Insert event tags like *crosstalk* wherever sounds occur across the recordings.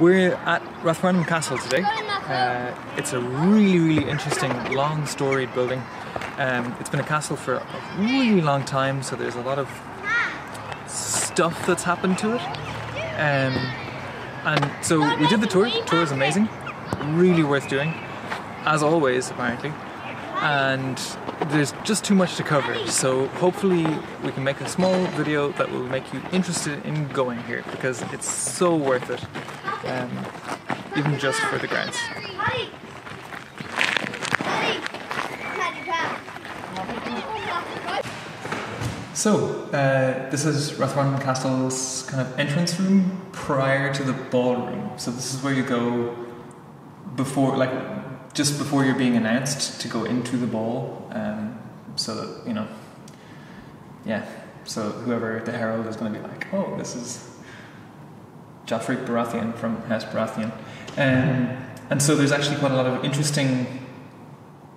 We're at Rathfarnham Castle today. Uh, it's a really, really interesting, long storied building. Um, it's been a castle for a really long time, so there's a lot of stuff that's happened to it. Um, and so we did the tour. The tour is amazing, really worth doing, as always, apparently. And there's just too much to cover, so hopefully we can make a small video that will make you interested in going here because it's so worth it, um, even just for the grants. So, uh, this is Rathfarnham Castle's kind of entrance room prior to the ballroom. So, this is where you go before, like, just before you're being announced to go into the ball. Um, so that, you know, yeah. So, whoever the herald is going to be like, oh, this is Joffrey Baratheon from House Baratheon. Um, and so, there's actually quite a lot of interesting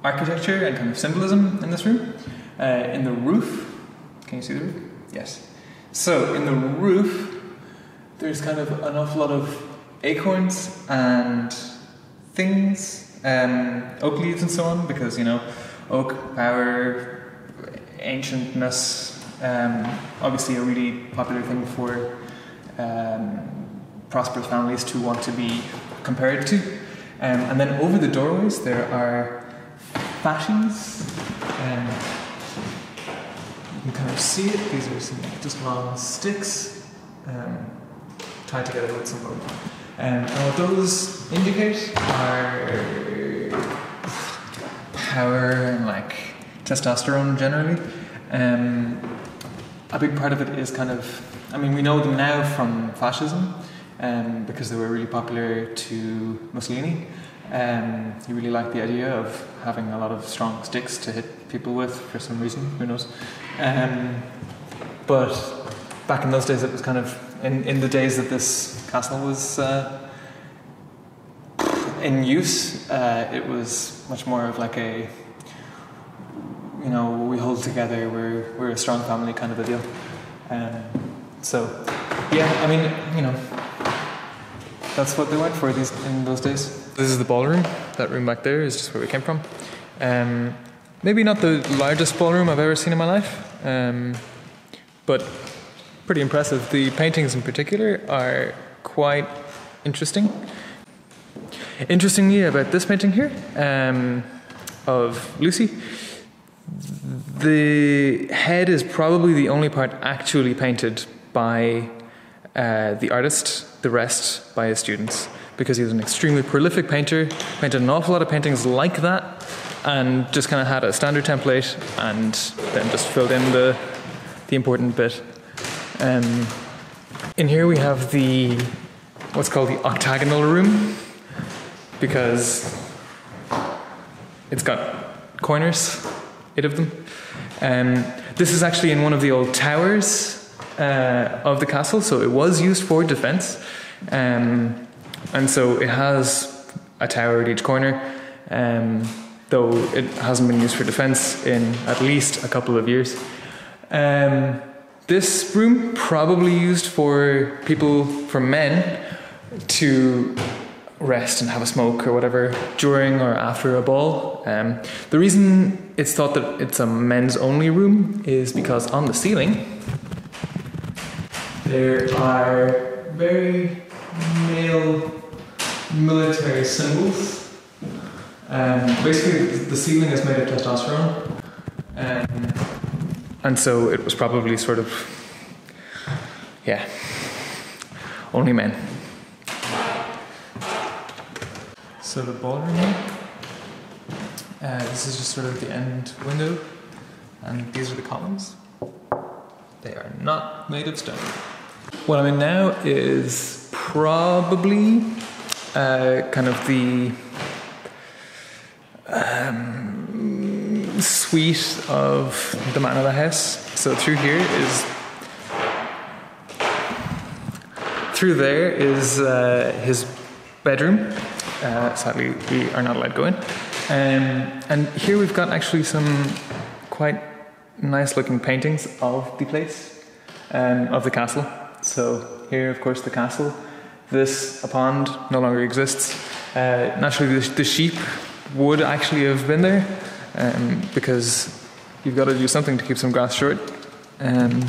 architecture and kind of symbolism in this room. Uh, in the roof, can you see the roof? Yes. So in the roof, there's kind of an awful lot of acorns and things, um, oak leaves and so on, because you know, oak power, ancientness, um, obviously a really popular thing for um, prosperous families to want to be compared to. Um, and then over the doorways there are fasces. Um, you can kind of see it. These are some just long sticks um, tied together with some rope. Um, and what those indicate are power and like testosterone generally. Um, a big part of it is kind of, I mean, we know them now from fascism um, because they were really popular to Mussolini. Um, he really liked the idea of having a lot of strong sticks to hit people with for some reason, who knows. Um, but back in those days, it was kind of in, in the days that this castle was uh, in use, uh, it was much more of like a you know, we hold together, we're, we're a strong family kind of a deal. Um, so, yeah, I mean, you know, that's what they went for these in those days. This is the ballroom. That room back there is just where we came from. Um, maybe not the largest ballroom I've ever seen in my life, um, but pretty impressive. The paintings in particular are quite interesting. Interestingly, about this painting here um, of Lucy, the head is probably the only part actually painted by uh, the artist, the rest by his students, because he was an extremely prolific painter, painted an awful lot of paintings like that, and just kind of had a standard template and then just filled in the, the important bit. Um, in here we have the what's called the octagonal room because it's got corners, eight of them. Um, this is actually in one of the old towers uh, of the castle, so it was used for defense. Um, and so it has a tower at each corner, um, though it hasn't been used for defense in at least a couple of years. Um, this room probably used for people, for men, to rest and have a smoke or whatever during or after a ball. Um, the reason it's thought that it's a men's only room is because on the ceiling there are very male military symbols. Um, basically, the ceiling is made of testosterone. Um, and so it was probably sort of, yeah, only men. So the ballroom here, uh, this is just sort of the end window, and these are the columns. They are not made of stone. What I'm in now is probably uh, kind of the um, suite of the man of the house. So through here is through there is uh, his bedroom. Uh, sadly, we are not allowed to go in. Um, and here we've got actually some quite nice looking paintings of the place, um, of the castle. So here, of course, the castle. this a pond no longer exists. Uh, naturally, the, the sheep would actually have been there um, because you've got to do something to keep some grass short. Um,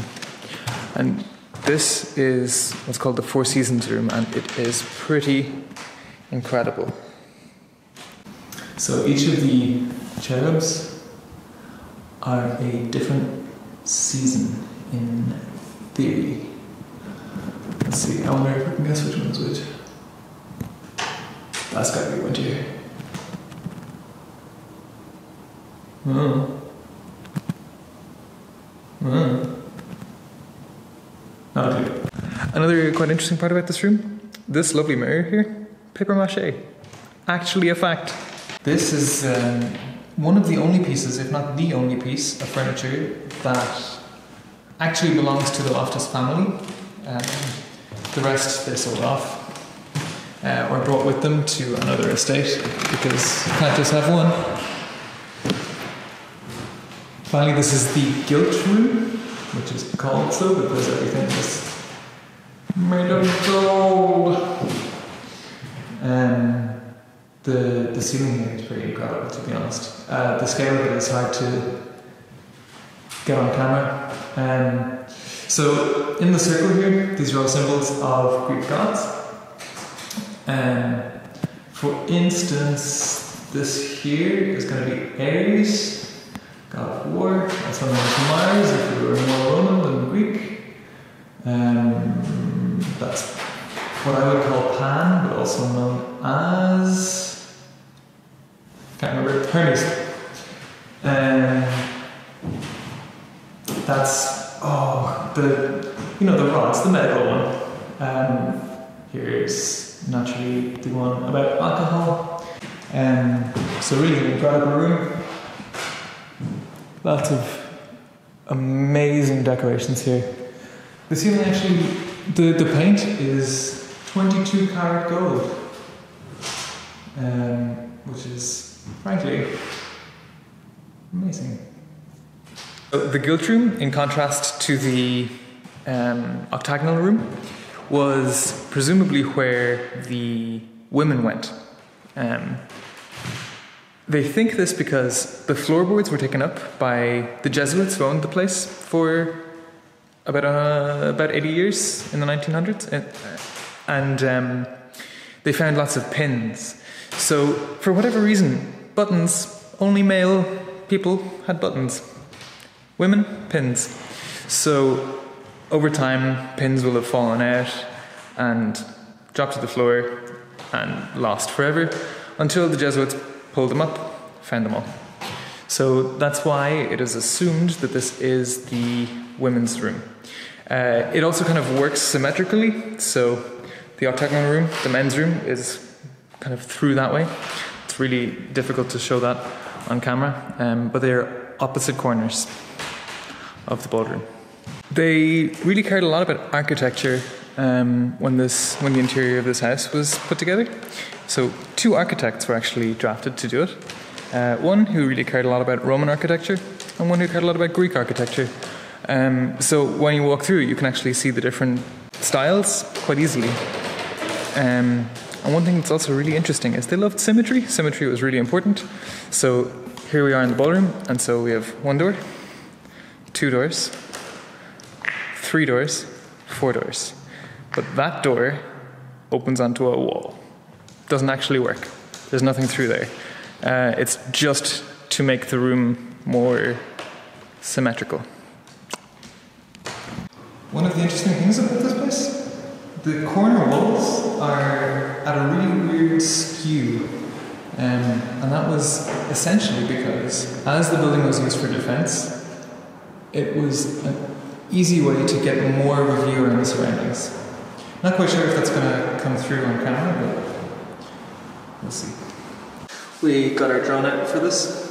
and this is what's called the Four Seasons room, and it is pretty incredible. So each of the cherubs are a different season in theory. Let's see, I wonder if I can guess which one's which. That's gotta be winter. Hmm. Hmm. Not a. Another quite interesting part about this room this lovely mirror here, paper mache. Actually, a fact. This is um, one of the only pieces, if not the only piece, of furniture that actually belongs to the Loftus family. Um, the rest they sold off uh, or brought with them to another estate because you can't just have one. Finally, this is the gilt room, which is called so because everything is made of gold. Um, the, the ceiling here is pretty incredible, to be honest. Uh, the scale of it is hard to get on camera. Um, so, in the circle here, these are all symbols of Greek gods. And for instance, this here is going to be Ares, God of War, and something like Mars if you were more Roman than Greek. Um, that's what I would call Pan, but also known as. Can't remember, Hermes. Um, that's, oh, the, you know, the rods, the medical one. Um, here's naturally the one about alcohol. Um, so, really, an incredible room. Lots of amazing decorations here. The ceiling actually, the, the paint is 22 karat gold, um, which is frankly amazing. The gilt room, in contrast to the um, octagonal room, was presumably where the women went. Um, they think this because the floorboards were taken up by the Jesuits who owned the place for about uh, about 80 years in the 1900s, and um, they found lots of pins. So for whatever reason, buttons only male people had buttons, women pins. So over time, pins will have fallen out and dropped to the floor and lost forever until the Jesuits pulled them up, found them all. So that's why it is assumed that this is the women's room. Uh, it also kind of works symmetrically, so the octagonal room, the men's room, is kind of through that way. It's really difficult to show that on camera, um, but they're opposite corners of the ballroom. They really cared a lot about architecture um, when this when the interior of this house was put together. So two architects were actually drafted to do it. Uh, one who really cared a lot about Roman architecture, and one who cared a lot about Greek architecture. Um, so when you walk through, you can actually see the different styles quite easily. Um, and one thing that's also really interesting is they loved symmetry. Symmetry was really important. So here we are in the ballroom, and so we have one door, two doors, three doors, four doors. But that door opens onto a wall. Doesn't actually work. There's nothing through there. Uh, it's just to make the room more symmetrical. One of the interesting things about this place, the corner walls are at a really weird skew. Um, and that was essentially because as the building was used for defense, it was an easy way to get more of a view around the surroundings. Not quite sure if that's going to come through on camera, but we'll see. We got our drone out for this.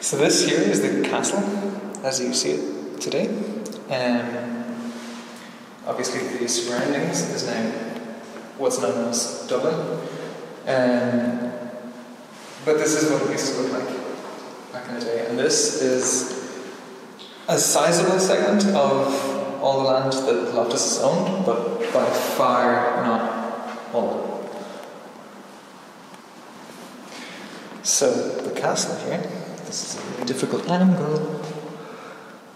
So this here is the castle, as you see it today. Um, obviously, the surroundings is now what's known as Dublin. Um, but this is what it used to look like back in the day. And this is a sizable segment of all the land that Loftus has owned, but by far not all. So the castle here. This is a really difficult angle.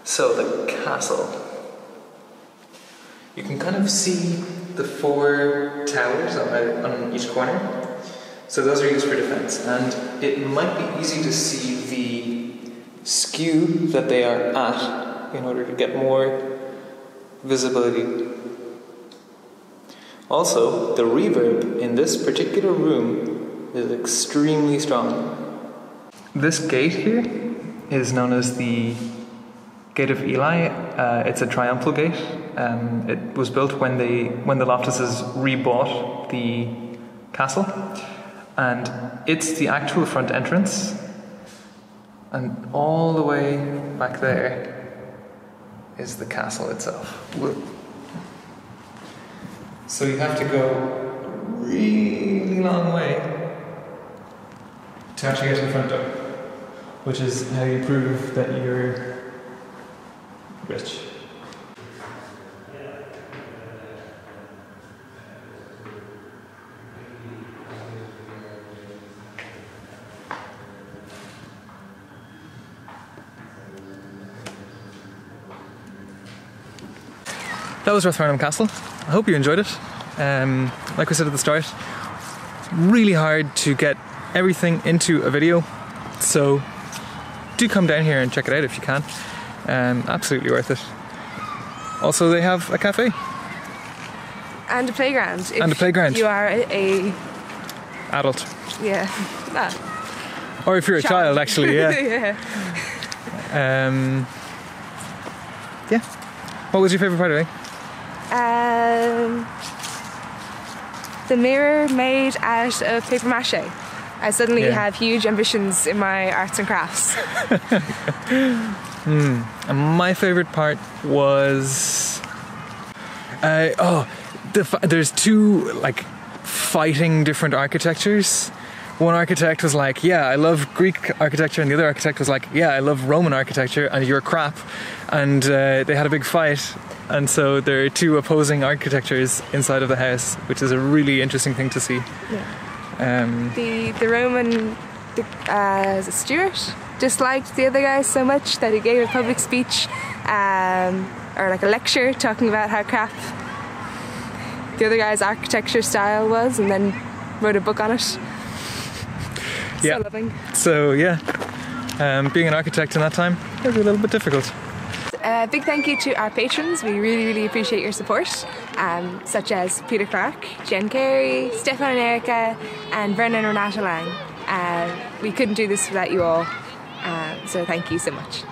So the castle. You can kind of see the four towers on, on each corner. So those are used for defense, and it might be easy to see the skew that they are at in order to get more visibility. Also, the reverb in this particular room is extremely strong. This gate here is known as the Gate of Ely. Uh, it's a triumphal gate. Um, it was built when they when the Loftuses rebought the castle and it's the actual front entrance. And all the way back there is the castle itself. So you have to go a really long way to actually get to the front door, which is how you prove that you're rich. That was Rathfarnham Castle. I hope you enjoyed it. Um, like we said at the start, really hard to get everything into a video, so do come down here and check it out if you can. Um, absolutely worth it. Also, they have a cafe and a playground. and a playground. You are a, a adult, yeah. Ah, or if you're a child, actually, yeah. *laughs* yeah. Um, yeah. What was your favourite part of it? Um, the mirror made out of paper mache. I suddenly Yeah. have huge ambitions in my arts and crafts. *laughs* And my favorite part was, uh, oh, the, fi- there's two like fighting different architectures. One architect was like, "Yeah, I love Greek architecture," and the other architect was like, "Yeah, I love Roman architecture," and you're crap. And uh, they had a big fight, and so there are two opposing architectures inside of the house, which is a really interesting thing to see. Um, The the Roman the, uh, Stuart disliked the other guy so much that he gave a public speech um, or like a lecture talking about how crap the other guy's architecture style was, and then wrote a book on it. Yeah. So loving. so yeah, um, being an architect in that time was a little bit difficult. A big thank you to our patrons. We really, really appreciate your support, um, such as Peter Clark, Jen Carey, Stefan and Erica, and Vernon and Renata Lang. Uh, we couldn't do this without you all, um, so thank you so much.